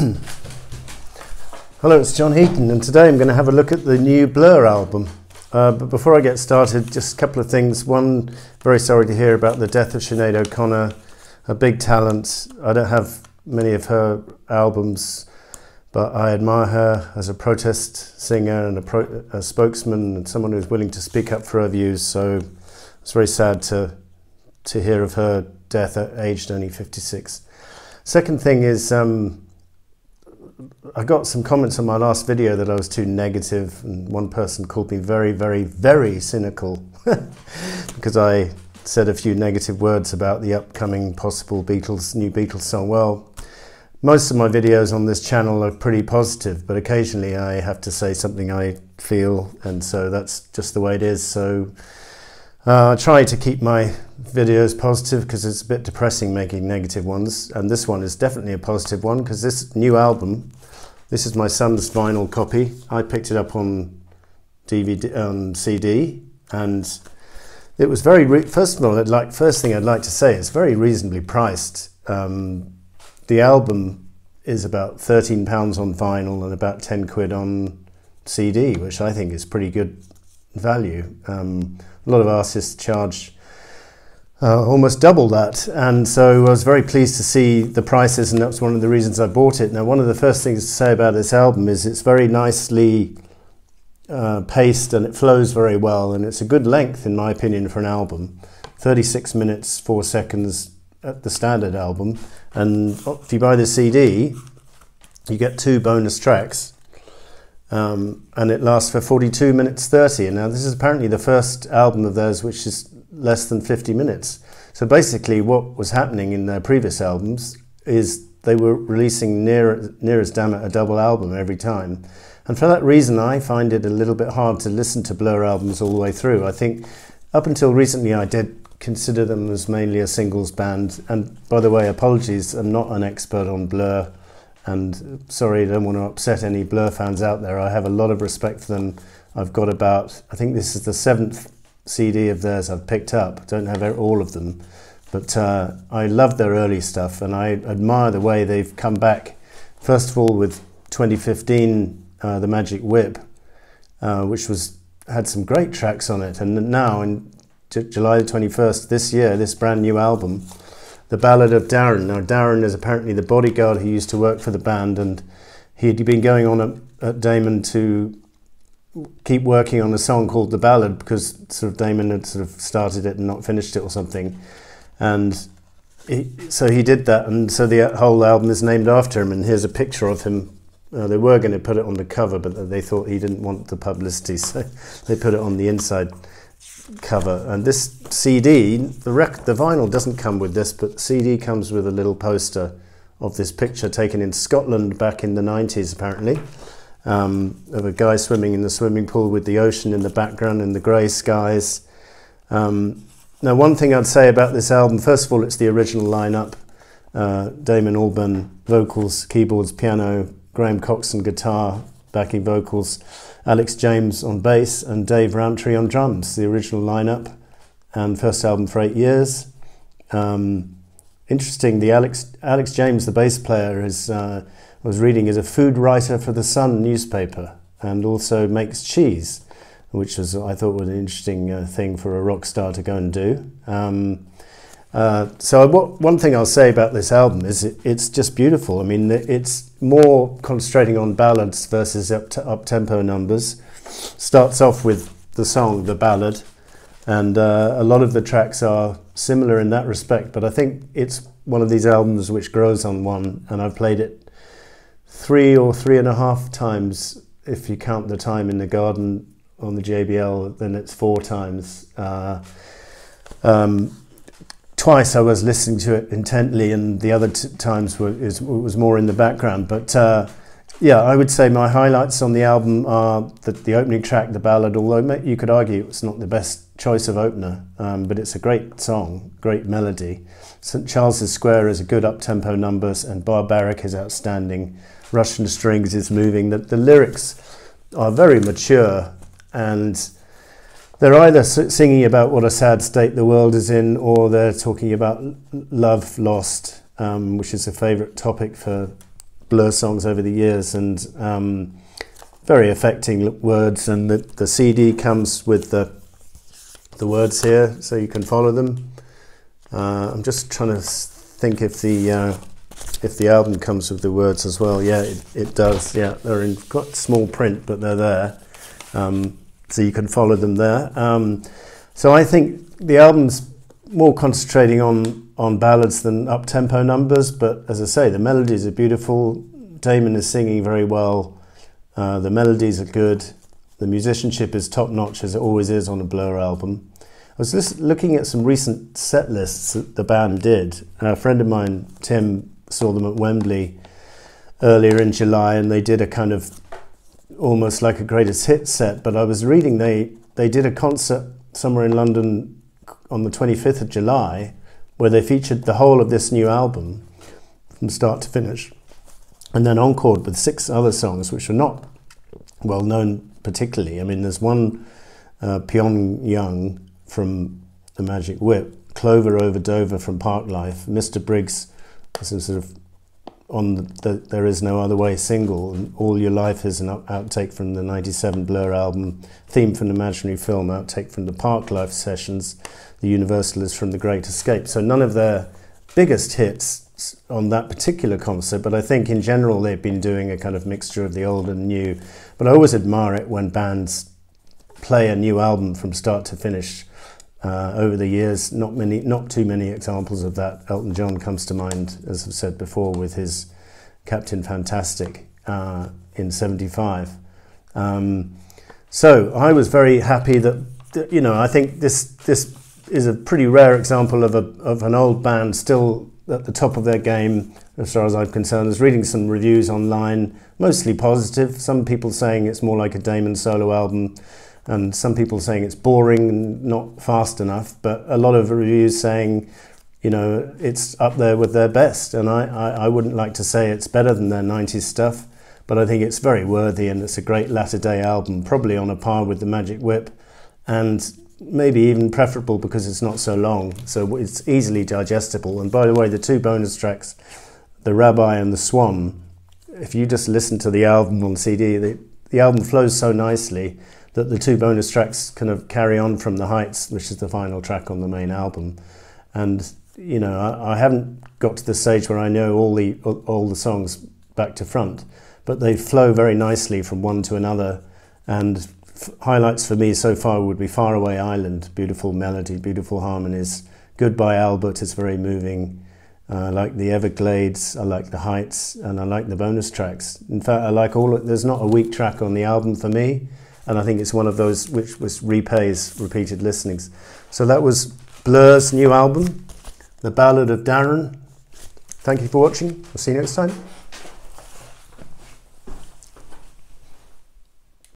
Hello, it's John Heaton, and today I'm going to have a look at the new Blur album. Uh, but before I get started, just a couple of things. One, very sorry to hear about the death of Sinead O'Connor, a big talent. I don't have many of her albums, but I admire her as a protest singer and a, a spokesman and someone who's willing to speak up for her views. So it's very sad to to hear of her death at aged only 56. Second thing is, um, I got some comments on my last video that I was too negative, and one person called me very, very, very cynical because I said a few negative words about the upcoming possible Beatles, new Beatles song. Well, most of my videos on this channel are pretty positive, but occasionally I have to say something I feel, and so that's just the way it is. So uh, I try to keep my videos positive because it's a bit depressing making negative ones, and this one is definitely a positive one because this new album, this is my son's vinyl copy. I picked it up on DVD, on CD, and it was very. first of all, I'd like first thing I'd like to say it's very reasonably priced. Um, the album is about thirteen pounds on vinyl and about ten quid on CD, which I think is pretty good value. Um, a lot of artists charge uh, almost double that. And so I was very pleased to see the prices, and that's one of the reasons I bought it. Now, one of the first things to say about this album is it's very nicely uh, paced and it flows very well, and it's a good length, in my opinion, for an album 36 minutes, 4 seconds at the standard album. And if you buy the CD, you get two bonus tracks um, and it lasts for 42 minutes 30. And now, this is apparently the first album of theirs which is less than 50 minutes. So basically, what was happening in their previous albums is they were releasing near, near as damn it a double album every time. And for that reason, I find it a little bit hard to listen to Blur albums all the way through. I think up until recently, I did consider them as mainly a singles band. And by the way, apologies, I'm not an expert on Blur. And sorry, I don't want to upset any Blur fans out there. I have a lot of respect for them. I've got about, I think this is the seventh CD of theirs I've picked up. Don't have all of them, but uh, I love their early stuff and I admire the way they've come back. First of all, with 2015, uh, The Magic Whip, uh, which was had some great tracks on it, and now in July the 21st this year, this brand new album the Ballad of Darren. Now, Darren is apparently the bodyguard who used to work for the band, and he'd been going on at, at Damon to keep working on a song called The Ballad because sort of Damon had sort of started it and not finished it or something. And he, so he did that, and so the whole album is named after him. And here's a picture of him. Uh, they were going to put it on the cover, but they thought he didn't want the publicity, so they put it on the inside cover. And this CD, the, rec- the vinyl doesn't come with this, but the CD comes with a little poster of this picture taken in Scotland back in the 90s, apparently, um, of a guy swimming in the swimming pool with the ocean in the background and the grey skies. Um, now, one thing I'd say about this album, first of all, it's the original lineup. Uh, Damon Albarn, vocals, keyboards, piano, Graham Coxon, guitar, backing vocals. Alex James on bass and Dave Rowntree on drums, the original lineup, and first album for eight years. Um, interesting, the Alex Alex James, the bass player, is uh, was reading as a food writer for the Sun newspaper, and also makes cheese, which was I thought was an interesting uh, thing for a rock star to go and do. Um, uh, so what, one thing I'll say about this album is it, it's just beautiful. I mean, it's more concentrating on ballads versus up, up tempo numbers. Starts off with the song, the ballad, and uh, a lot of the tracks are similar in that respect. But I think it's one of these albums which grows on one, and I've played it three or three and a half times. If you count the time in the garden on the JBL, then it's four times. Uh, um, twice I was listening to it intently, and the other times were, is, was more in the background. But uh, yeah, I would say my highlights on the album are the, the opening track, the ballad. Although you could argue it's not the best choice of opener, um, but it's a great song, great melody. St Charles's Square is a good up-tempo number, and Barbaric is outstanding. Russian Strings is moving. The, the lyrics are very mature and they're either singing about what a sad state the world is in, or they're talking about love lost, um, which is a favourite topic for Blur songs over the years, and um, very affecting words. And the, the CD comes with the the words here, so you can follow them. Uh, I'm just trying to think if the uh, if the album comes with the words as well. Yeah, it, it does. Yeah, they're in quite small print, but they're there, um, so you can follow them there. Um, so I think the album's more concentrating on on ballads than up tempo numbers, but as I say, the melodies are beautiful. Damon is singing very well. Uh, the melodies are good. The musicianship is top notch as it always is on a Blur album. I was just looking at some recent set lists that the band did. A friend of mine, Tim, saw them at Wembley earlier in July, and they did a kind of almost like a greatest hit set. But I was reading they they did a concert somewhere in London on the 25th of July where they featured the whole of this new album from start to finish, and then encored with six other songs which were not well known particularly. I mean, there's one uh, Pyongyang from The Magic Whip, Clover over Dover from Parklife, Mr. Briggs, is sort of on the, the, There Is No Other Way single, All Your Life is an outtake from the 97 Blur album, theme from an imaginary film, outtake from the Parklife sessions, the Universal is from The Great Escape. So none of their biggest hits on that particular concert, but I think in general they've been doing a kind of mixture of the old and new. But I always admire it when bands play a new album from start to finish. Uh, over the years, not many, not too many examples of that. Elton John comes to mind, as I've said before, with his Captain Fantastic uh, in '75. Um, so I was very happy that, you know, I think this this is a pretty rare example of, a, of an old band still at the top of their game, as far as I'm concerned. I was reading some reviews online, mostly positive. Some people saying it's more like a Damon solo album, and some people saying it's boring and not fast enough. But a lot of reviews saying, you know, it's up there with their best. And I, I, I wouldn't like to say it's better than their 90s stuff, but I think it's very worthy and it's a great latter day album, probably on a par with the Magic Whip. And maybe even preferable because it's not so long, so it's easily digestible. And by the way, the two bonus tracks, The Rabbi and The Swan, if you just listen to the album on CD, the, the album flows so nicely that the two bonus tracks kind of carry on from The Heights, which is the final track on the main album. And, you know, I, I haven't got to the stage where I know all the, all the songs back to front, but they flow very nicely from one to another. And highlights for me so far would be Faraway Island, beautiful melody, beautiful harmonies. Goodbye Albert is very moving. Uh, I like the Everglades, I like the Heights, and I like the bonus tracks. In fact, I like all. There's not a weak track on the album for me, and I think it's one of those which was repays repeated listenings. So that was Blur's new album, The Ballad of Darren. Thank you for watching. I'll see you next time.